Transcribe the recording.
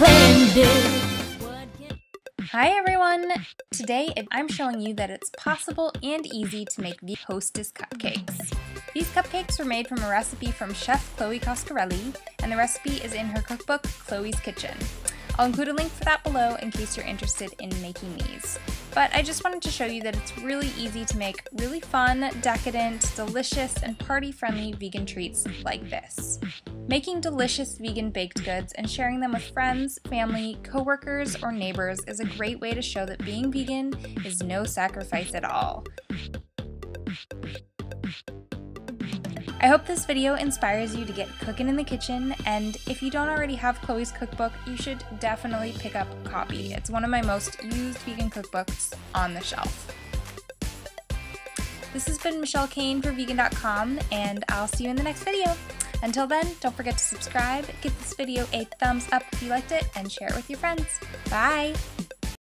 Hi everyone! Today I'm showing you that it's possible and easy to make the Hostess cupcakes. These cupcakes were made from a recipe from Chef Chloe Coscarelli, and the recipe is in her cookbook, Chloe's Kitchen. I'll include a link for that below in case you're interested in making these. But I just wanted to show you that it's really easy to make really fun, decadent, delicious, and party-friendly vegan treats like this. Making delicious vegan baked goods and sharing them with friends, family, coworkers, or neighbors is a great way to show that being vegan is no sacrifice at all. I hope this video inspires you to get cooking in the kitchen, and if you don't already have Chloe's cookbook, you should definitely pick up a copy. It's one of my most used vegan cookbooks on the shelf. This has been Michelle Kane for vegan.com, and I'll see you in the next video. Until then, don't forget to subscribe, give this video a thumbs up if you liked it, and share it with your friends. Bye!